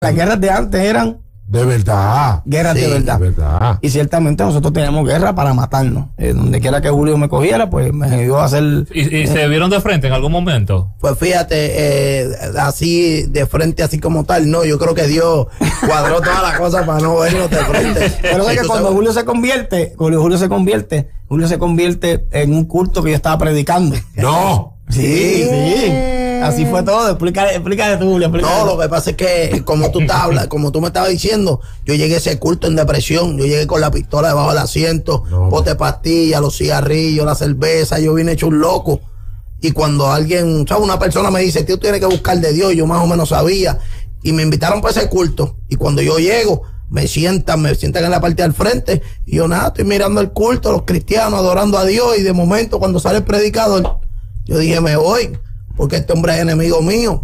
Las guerras de antes eran De verdad. guerras de De verdad. verdad. Y ciertamente nosotros teníamos guerra para matarnos. Eh, donde quiera que Julio me cogiera, pues me ayudó a hacer. ¿Y, y se vieron de frente en algún momento? Pues fíjate, eh, así de frente, así como tal, no, yo creo que Dios cuadró todas las cosas para no vernos de frente. Pero es que cuando Julio se convierte, Julio, Julio se convierte, Julio se convierte en un culto que yo estaba predicando. No. Sí, sí. Así fue todo. Explica, explícale tú, Julio. explícale. No, lo que pasa es que como tú, habla- como tú me estabas diciendo, yo llegué a ese culto en depresión, yo llegué con la pistola debajo del asiento, No. bote de pastillas, los cigarrillos, la cerveza, yo vine hecho un loco. Y cuando alguien, ¿sabes? Una persona me dice, tú tienes que buscar de Dios, yo más o menos sabía. Y me invitaron para ese culto. Y cuando yo llego, me sientan, me sientan en la parte del frente. Y yo nada, estoy mirando el culto, los cristianos adorando a Dios. Y de momento, cuando sale el predicador, yo dije, me voy, porque este hombre es enemigo mío.